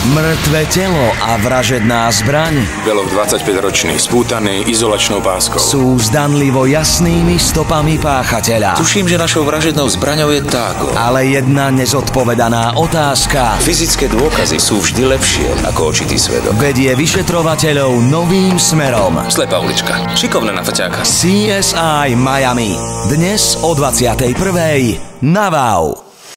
Mŕtve telo a vražedná zbraň Belov 25-ročný, spútaný izolačnou páskou sú zdanlivo jasnými stopami páchateľa. Tuším, že našou vražednou zbraňou je táko. Ale jedna nezodpovedaná otázka Fyzické dôkazy sú vždy lepšie ako očitý svedok. vedie vyšetrovateľov novým smerom. Slepá ulička. Šikovné na feťáka. CSI Miami. Dnes o 21. na VAU.